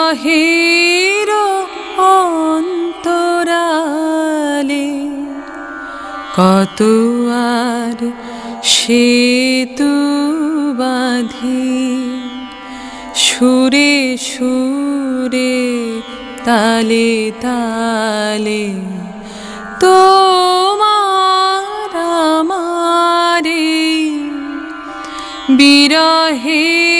বিরহের অন্তরালে কত আর সেতু বাঁধি সুরে সুরে তালে তালে তোমার আমারে বিরহের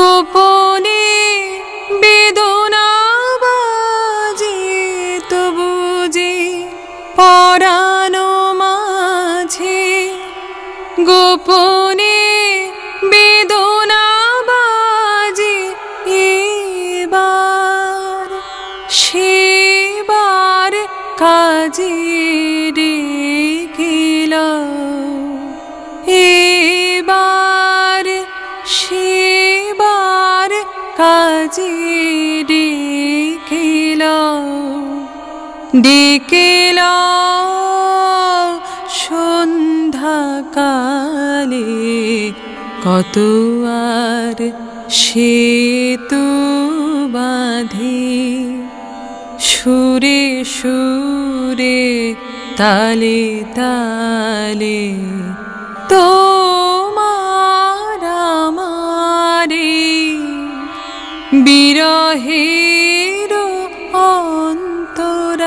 গোপনে বেদনা বাজে তবু যে পরানো মাঝে গোপনে বেদনা বাজে এবার সেবার কাজে কাজে ডেকেল ডেকেল সন্ধ্যাকালে কত আর সেতু বাঁধে। সুরে সুরে তালে তালে তোমার বিরহের অন্তরালে।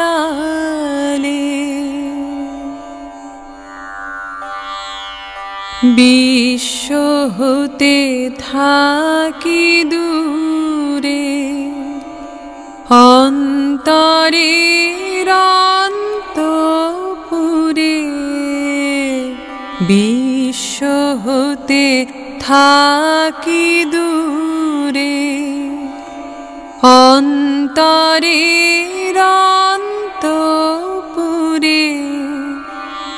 বিশ্ব হতে থাকি দূরে অন্তরের অন্তপুরে। বিশ্ব হতে থাকি দূরে অন্তরের অন্তপুরে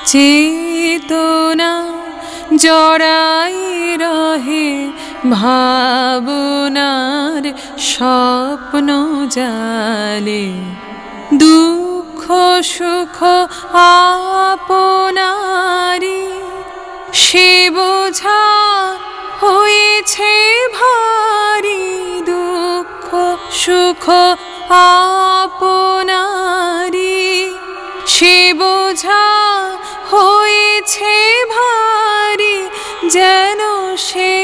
চেতনা জড়াই রহে ভাবনার স্বপ্ন জালে। দুঃখ, সুখ আপনারি সে বোঝা হয়েছে দুঃখ সুখ আপনারি, সে বোঝা হয়েছে ভারী, যেন সে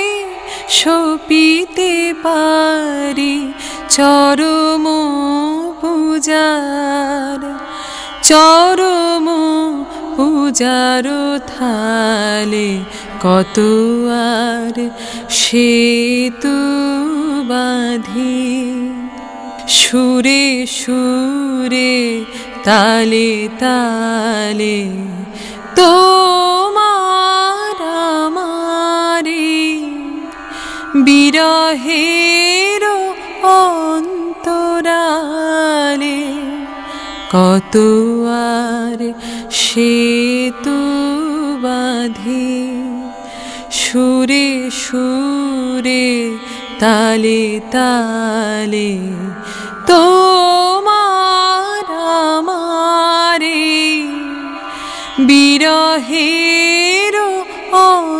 সপিতে পারি চরম পূজার চরম পূজার থালে কত আর সেতু বাঁধি। সুরে সুরে, তালে তালে, তোমার আমারে বিরহের অন্তরালে কত আর সেতু বাঁধে। সুরে সুরে, তালে তালে তোমার আমারে বিরহের অন্ত